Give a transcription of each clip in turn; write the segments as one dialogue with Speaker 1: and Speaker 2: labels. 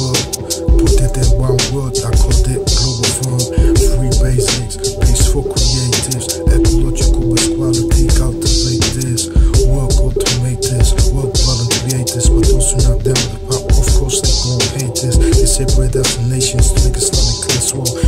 Speaker 1: world. Put it in one word, I called it global firm. Free basics, peace for creatives, ecological equality, cultivate this. Work automate this, work volunteer this. But those who not down with the pop, of course they gon' hate this. They separate us from nations to make Islamic class war.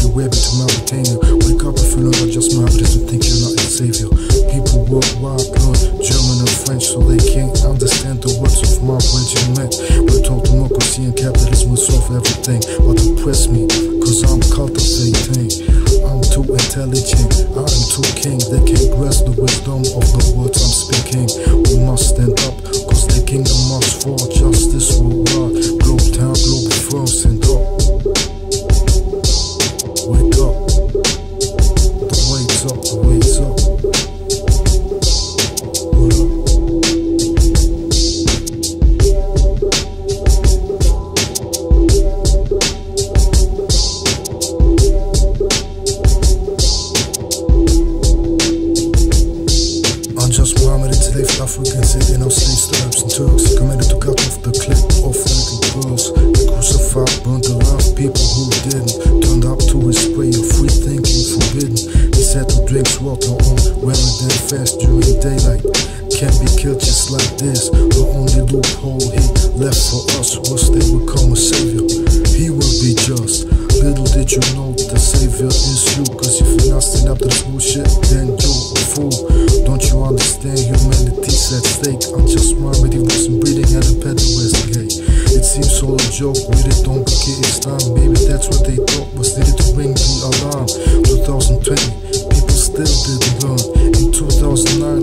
Speaker 1: From Saudi Arabia to Mauritania. Wake up if you're not just Muhammad and think you're not a savior. People worldwide learn German and French so they can't understand the words of my regiment. We're told democracy and capitalism will solve everything, but oppress me, left for us was they would come a savior. He will be just. Little did you know the savior is you. Cause if you're not standing up to this bullshit, then you're a fool. Don't you understand humanity's at stake? I'm just Muhammad, he wasn't breathing at a pedal gate. It seems all a joke, we it don't get it's time. Maybe that's what they thought was needed to ring the alarm. 2020, people still didn't learn. In 2009,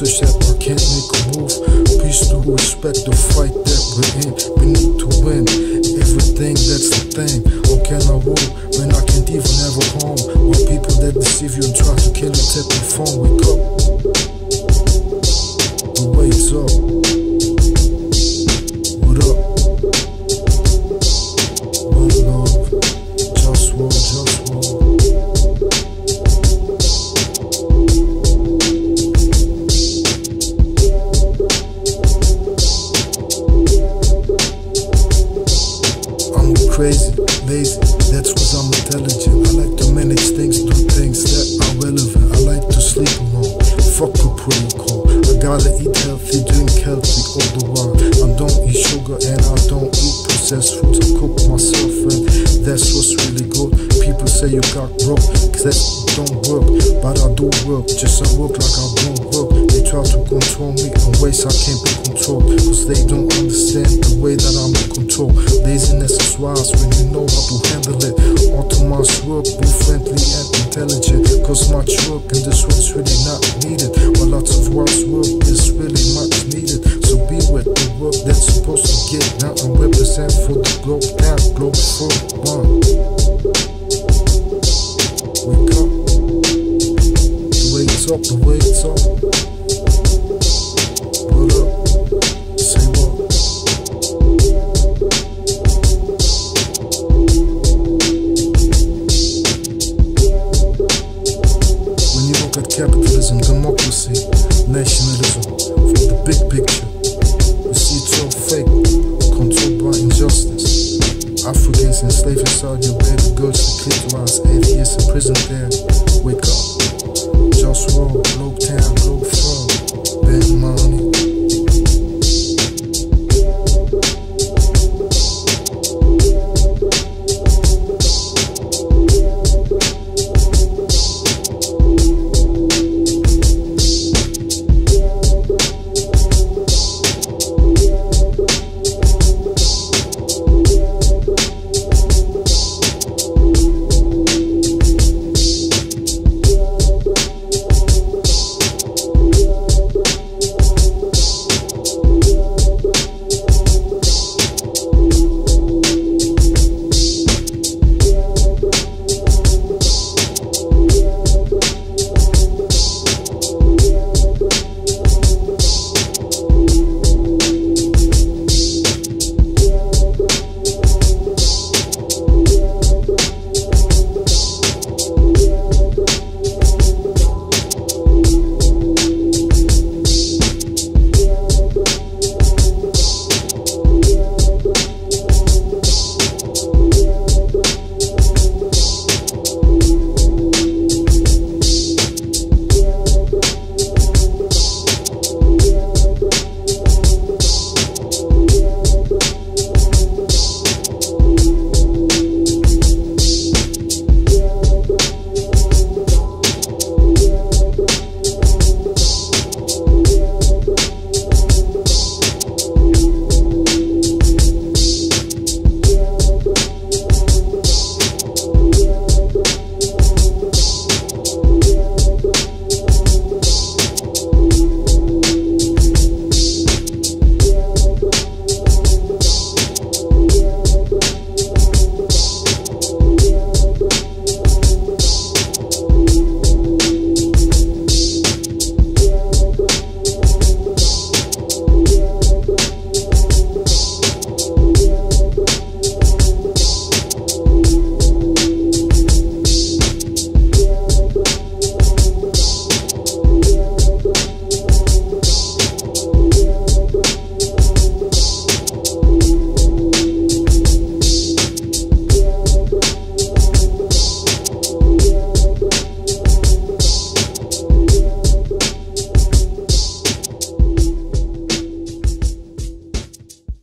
Speaker 1: Research that, I can't make a move. Peace to respect the fight that we're in. We need to win everything, that's the thing. How can I rule when I can't even have a home? While people that deceive you and try to kill you, take your phone, wake up. Wait's up. Things, do things that are relevant. I like to sleep more. fuck a protocol. I gotta eat healthy, drink healthy all the while. I don't eat sugar and I don't eat processed foods. I cook myself and that's what's really good. People say you got broke, cause that don't work. But I do work, just I work like I don't work. Try to control me in ways I can't be controlled. Cause they don't understand the way that I'm in control. Laziness is wise when you know how to handle it. Autonomous work, be friendly and intelligent. Cause much work in this world's really not needed. But lots of wise work is really much needed. So be with the work that's supposed to get now and represent for the. Globe Africans enslaved in Saudi Arabia, girls to clitorize, atheists in prison there.